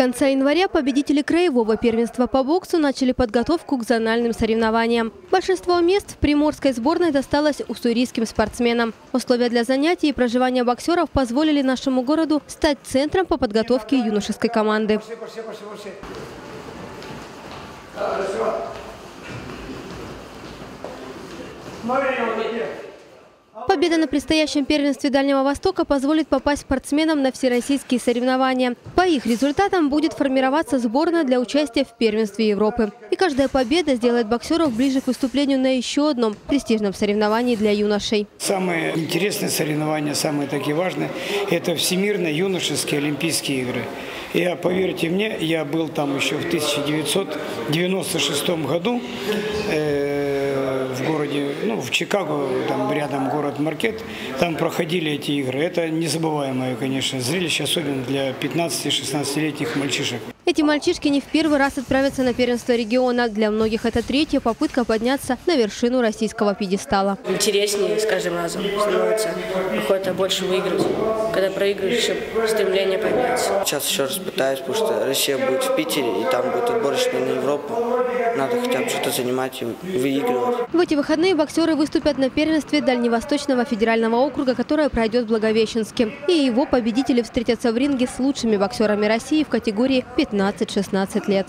конца января победители краевого первенства по боксу начали подготовку к зональным соревнованиям. Большинство мест в приморской сборной досталось уссурийским спортсменам. Условия для занятий и проживания боксеров позволили нашему городу стать центром по подготовке юношеской команды. Победа на предстоящем первенстве Дальнего Востока позволит попасть спортсменам на всероссийские соревнования. По их результатам будет формироваться сборная для участия в первенстве Европы. И каждая победа сделает боксеров ближе к выступлению на еще одном престижном соревновании для юношей. Самые интересные соревнования, самые такие важные – это Всемирные юношеские Олимпийские игры. Я, поверьте мне, я был там еще в 1996 году. Э в городе, ну, в Чикаго, там рядом город Маркет, там проходили эти игры. Это незабываемое, конечно, зрелище, особенно для 15-16-летних мальчишек. Эти мальчишки не в первый раз отправятся на первенство региона. Для многих это третья попытка подняться на вершину российского пьедестала. Интереснее с каждым разом становится. Охота больше выиграть. Когда проигрываешь, еще стремление подняться. Сейчас еще раз пытаюсь, потому что Россия будет в Питере, и там будет отборочная на Европу. Надо хотя бы что-то занимать и выигрывать. В эти выходные боксеры выступят на первенстве Дальневосточного федерального округа, которое пройдет в Благовещенске. И его победители встретятся в ринге с лучшими боксерами России в категории 15-16 лет.